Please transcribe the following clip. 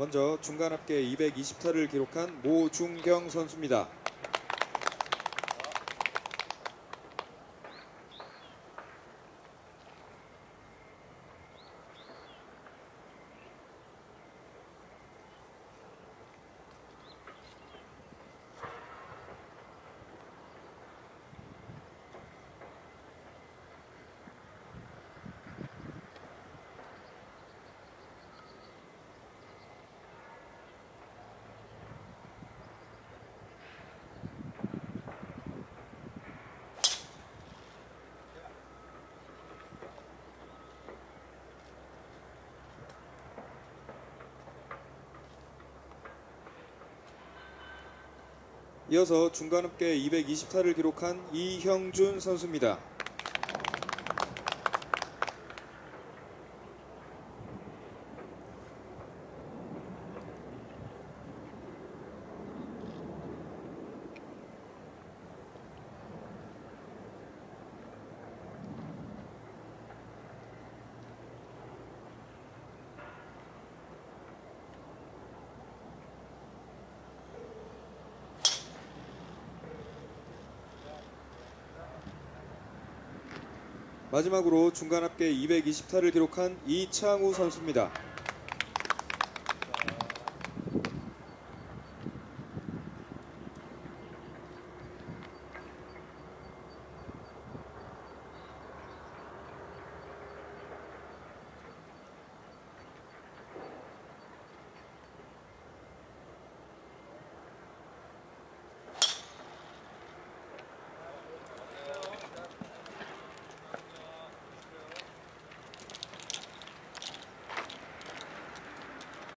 먼저 중간 합계 220타를 기록한 모중경 선수입니다. 이어서 중간 합계 220타를 기록한 이형준 선수입니다. 마지막으로 중간 합계 220타를 기록한 이창우 선수입니다.